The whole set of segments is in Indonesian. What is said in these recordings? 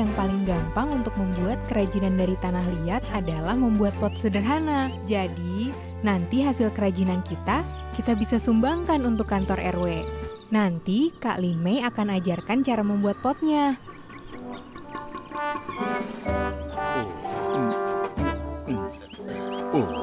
yang paling gampang untuk membuat kerajinan dari tanah liat adalah membuat pot sederhana. Jadi, nanti hasil kerajinan kita, kita bisa sumbangkan untuk kantor RW. Nanti Kak Limei akan ajarkan cara membuat potnya. Oh, Biasain.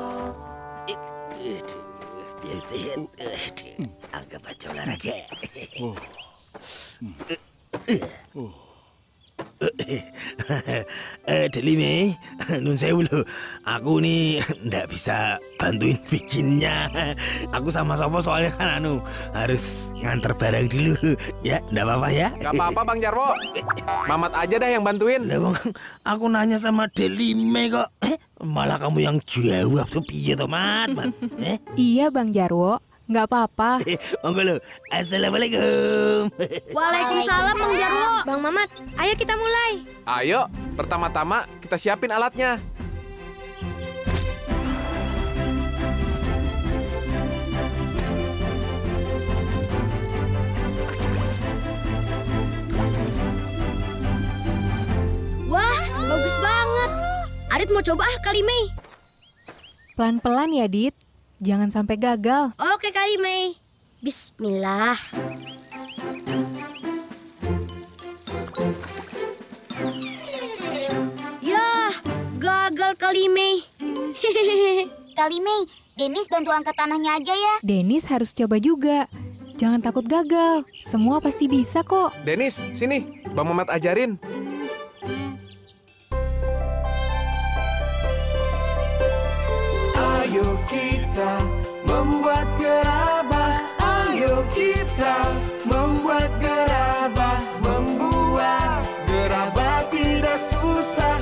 Eh, Delime, nun sewu lho. Aku nih ndak bisa bantuin bikinnya. Aku sama Sopo soalnya kan anu harus nganter barang dulu. Ya, ndak apa-apa ya. Gak apa-apa Bang Jarwo. Mamat aja dah yang bantuin. Lah bang, aku nanya sama Delime kok. Eh, malah kamu yang jawab tuh piye toh, Mat? Mat? Eh, Iya Bang Jarwo, nggak apa-apa. monggo lho. Assalamualaikum. Waalaikumsalam Bang Jarwo. Bang Mamat, ayo kita mulai. Ayo, pertama-tama kita siapin alatnya. Wah, bagus banget. Adit mau coba ah kali Mei. Pelan-pelan ya, Dit. Jangan sampai gagal. Oke kali Mei. Bismillah. Yah, gagal kali Mei. Kali Mei, Denis bantu angkat tanahnya aja ya. Denis harus coba juga. Jangan takut gagal. Semua pasti bisa kok. Denis, sini. Bang Mamat ajarin. Ayo kita membuat gerabah Kita membuat gerabah Membuat gerabah tidak susah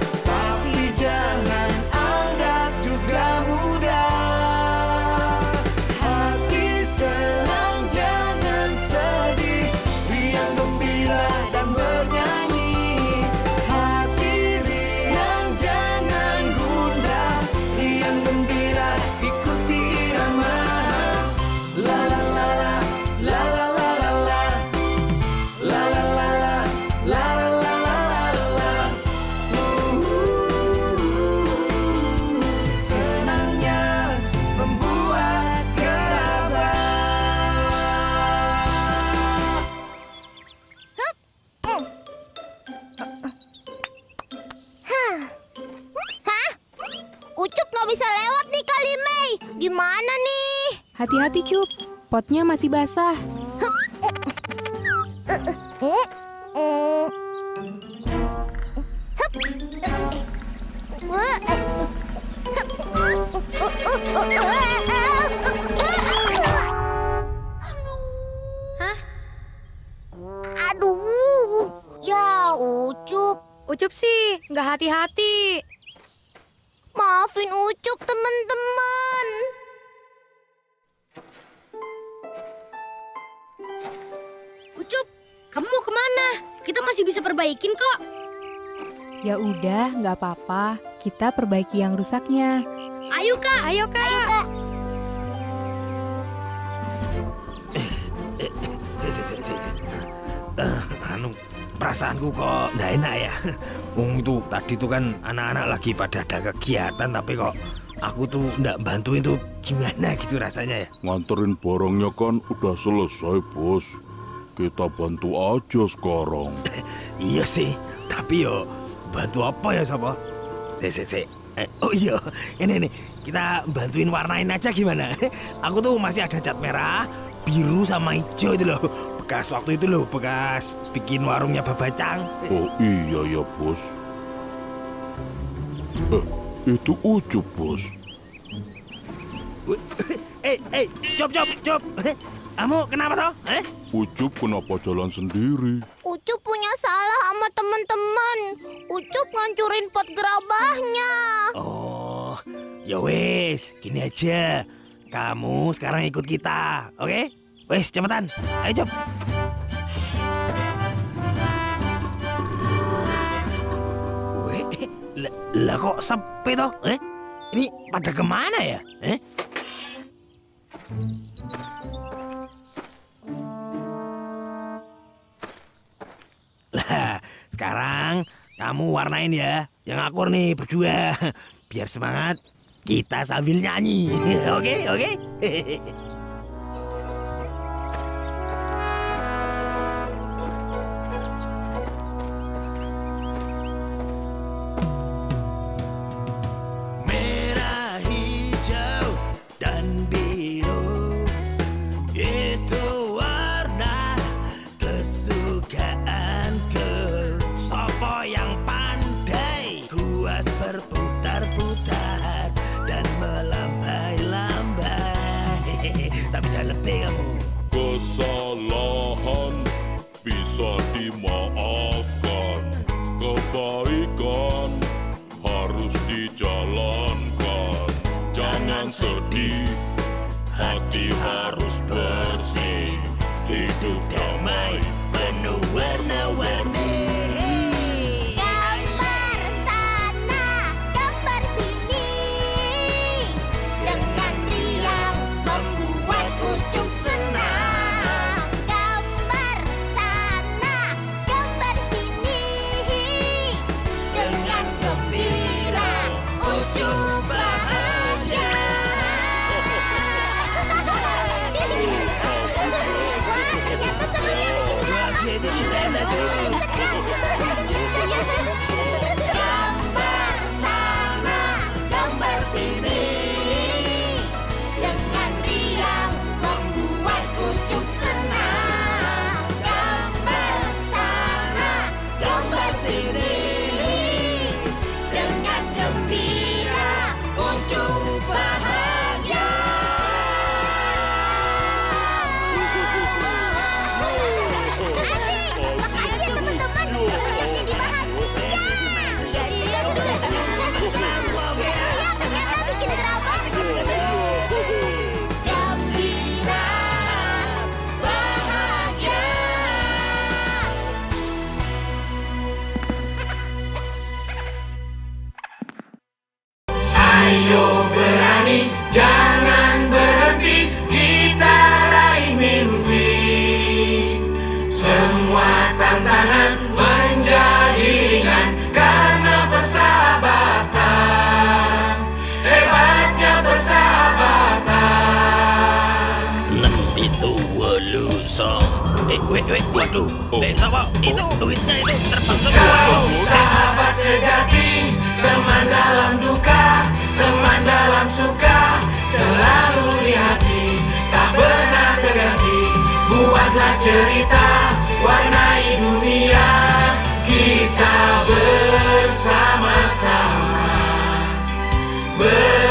Gimana nih? Hati-hati, Cup. Potnya masih basah. Hah? Aduh, ya Ucup. Ucup sih, nggak hati-hati. Maafin Ucup teman-teman. Ucup, kamu mau ke mana? Kita masih bisa perbaikin kok. Ya udah, nggak apa-apa. Kita perbaiki yang rusaknya. Ayo kak, ayo kak. Si, si. Eh, anu, perasaanku kok ndak enak ya. Wong itu tadi tuh kan anak-anak lagi pada ada kegiatan tapi kok aku tuh ndak bantuin tuh gimana gitu rasanya ya. Nganterin barangnya kan udah selesai, Bos. Kita bantu aja sekarang. Iya sih, tapi yo bantu apa ya Sopo? Si, si, si. Eh, oh iya, ini nih kita bantuin warnain aja gimana? Aku tuh masih ada cat merah, biru sama hijau itu loh. Bekas waktu itu loh, bekas bikin warungnya babacang. Oh iya ya, Bos. Eh, itu Ucup, Bos. Eh, eh, cop, cop, cop. Kamu kenapa toh? Eh? Ucup kenapa jalan sendiri? Ucup punya salah sama teman-teman. Ucup ngancurin pot gerabahnya. Oh, ya wes, gini aja. Kamu sekarang ikut kita, oke? Wes, cepetan. Ayo, lah, lah kok sepi toh? Eh? Ini pada ke mana ya? Eh? Sekarang kamu warnain ya. Yang akur nih berdua. Biar semangat. Kita sambil nyanyi. Oke, oke. Merah, bisa dimaafkan. Kebaikan harus dijalankan. Jangan sedih, hati harus bersih. Hidup damai, wolu song. Eh wait wait waduh. Eh apa itu duitnya itu terbang semua Kau sahabat sejati, teman dalam duka, teman dalam suka, selalu di hati, tak pernah terganti. Buatlah cerita, warnai dunia, kita bersama-sama, bersama-sama.